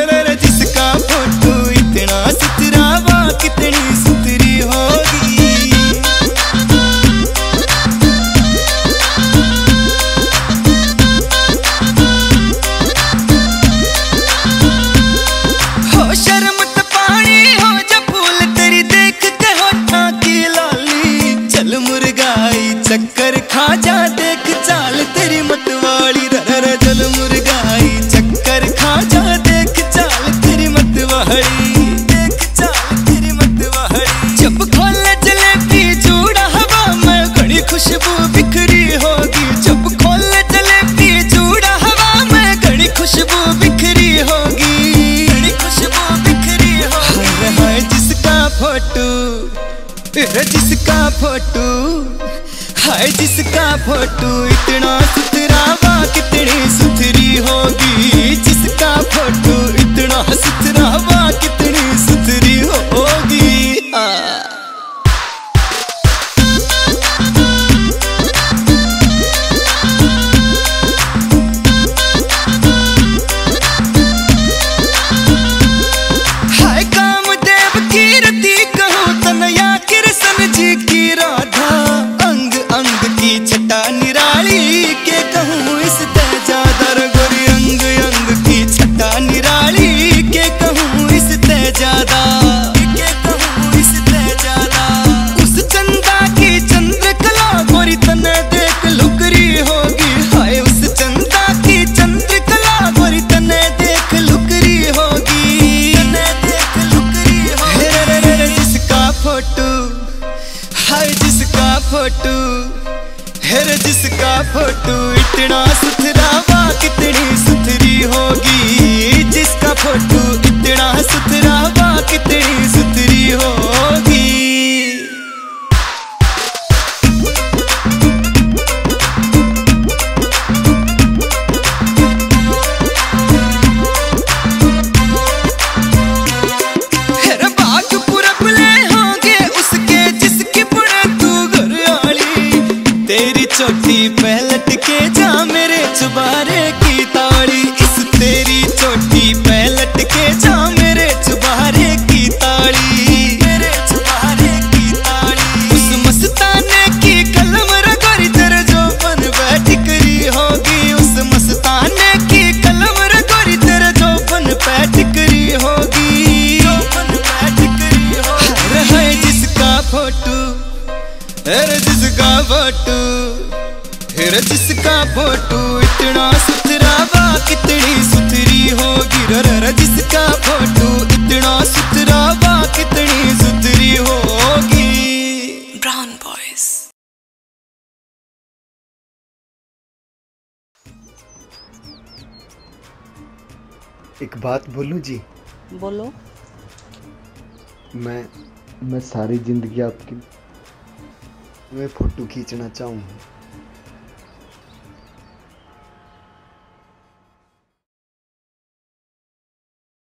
Colour जिसका photo इतना सुथरा वो कितनी सुथरी होगी। हो शर्म तो पानी हो जब फूल तेरी देखते हो की लाली। चल मुर्गाई चक्कर खा जा देख, चाल तेरी मतवाली। रर जल मुर्गाई चक्कर खा जा खुशबू बिखरी होगी। जब खोल चले की हवा में। घड़ी खुशबू बिखरी होगी। घड़ी खुशबू बिखरी होगी। है जिसका फ़ोटो जिसका फ़ोटो, हाय जिसका फ़ोटो, इतना सुथरा वा कितनी सुथरी होगी। जिसका फ़ोटो, इतना की छटा निराली के कहूँ इस तेजादर गोरी अंग अंग की छटा निराली के कहूँ इस तेजादा के कहूँ इस तेजादा उस चंदा की चंद्रकला गोरी तने देख लुकरी होगी। हाय, उस चंदा की चंद्रकला गोरी तने देख लुकरी होगी। तने देख लुकरी होगी। जिसका फ़ोटो, हाय, जिसका फ़ोटो। हेरे जिसका फ़ोटो इतना सुथरा, वा कितनी सुथरी होगी? जिसका फ़ोटो इतना सुथरा, वा कितनी सुथरी होगी? घर तेरी चोटी पहलट के जा मेरे चुबारे की ताड़ी। इस तेरी चोटी पहलट के जा मेरे चुबारे की ताड़ी। मेरे चुबारे की ताड़ी। उस मस्ताने की कलम रगोरी तेरे जो बन बैठ करी होगी। उस मस्ताने की कलम रगोरी तेरे जो बन बैठ करी होगी। बैठ करी होगी। अरे है जिसका फ़ोटो जिसका फ़ोटो। अरे जिसका फ़ोटो इतना सुथरा वा कितनी सुथरी होगी? रे रे रे जिसका फ़ोटो इतना सुथरा वा कितनी सुथरी होगी? Brown Boys. एक बात बोलूँ जी? बोलो। मैं मैं सारी ज़िंदगी आपकी मैं फ़ोटो खींचना चाहूँ।